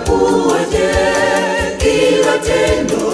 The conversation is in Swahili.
itakuwaje kila tendo